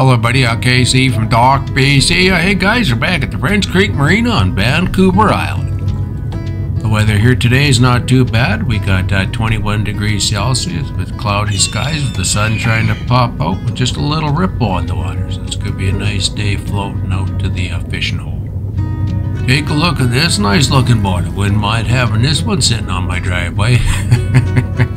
Hello, buddy. I'm KC from Dock, BC. Hey, guys, we're back at the French Creek Marina on Vancouver Island. The weather here today is not too bad. We got uh, 21 degrees Celsius with cloudy skies with the sun trying to pop out with just a little ripple on the water. So going to be a nice day floating out to the uh, fishing hole. Take a look at this nice looking boat. I wouldn't mind having this one sitting on my driveway.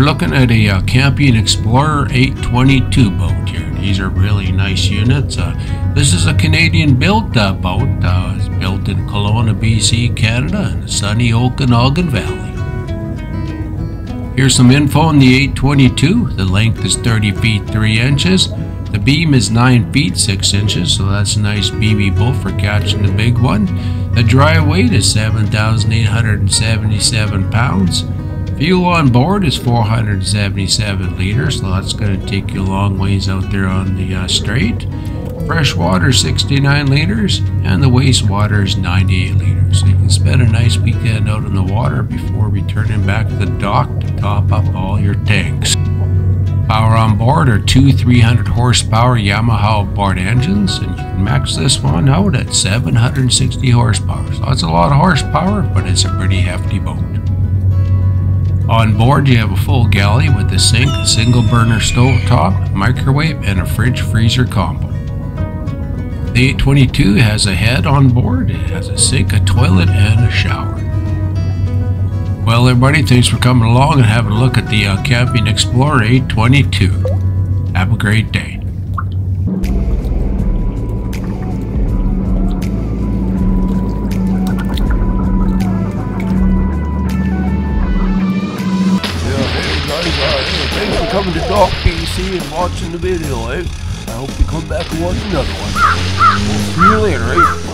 We're looking at a uh, Campion Explorer 822 boat here. These are really nice units. Uh, this is a Canadian built uh, boat. Uh, it's built in Kelowna, BC, Canada, in the sunny Okanagan Valley. Here's some info on the 822. The length is 30 feet 3 inches. The beam is 9 feet 6 inches, so that's a nice BB boat for catching the big one. The dry weight is 7,877 pounds. Fuel on board is 477 liters, so that's going to take you a long ways out there on the uh, strait. Fresh water 69 liters, and the wastewater is 98 liters. So you can spend a nice weekend out in the water before returning back to the dock to top up all your tanks. Power on board are two 300 horsepower Yamaha board engines, and you can max this one out at 760 horsepower. So that's a lot of horsepower, but it's a pretty hefty boat. On board, you have a full galley with a sink, single burner stove top, microwave, and a fridge freezer combo. The 822 has a head on board, it has a sink, a toilet, and a shower. Well, everybody, thanks for coming along and having a look at the uh, Campion Explorer 822. Have a great day. Coming to Dock BC and watching the video, eh? I hope you come back and watch another one. We'll see you later, eh?